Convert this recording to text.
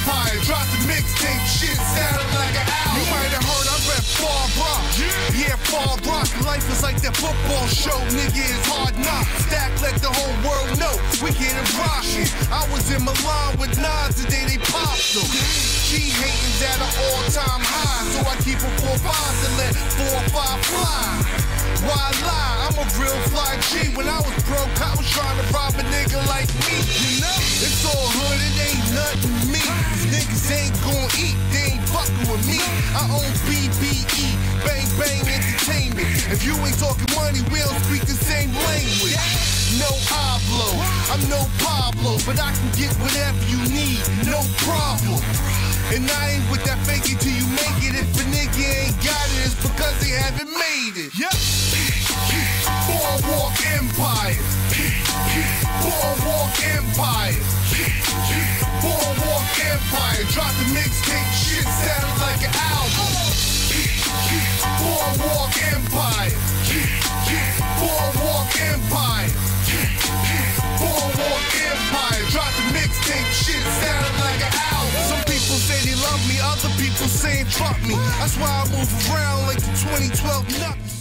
Empire. Dropped the mixtape, shit sounded like an owl. You might have heard I rap Far Rock. Yeah, yeah Far Life is like that football show, nigga, it's hard knock. Stack, let the whole world know. We getting rocky. I was in Milan with Nas the day they popped them. She hating's at an all-time high, so I keep a four fives and let four five fly. Niggas ain't gon' eat, they ain't fucking with me. I own BBE, Bang Bang Entertainment. If you ain't talking money, we don't speak the same language. No Pablo, I'm no Pablo, but I can get whatever you need, no problem. And I ain't with that fake it till you make it. If a nigga ain't got it, it's because they haven't made it. Yep. Boardwalk Empire. Boardwalk Empire. Boardwalk Empire. Drop the mixtape, shit sound like an album. Boardwalk Empire. Boardwalk Empire. Boardwalk Empire. Drop the mixtape, shit sound like an album. Some people say they love me, other people saying fuck me. That's why I move around like the 2012 nut.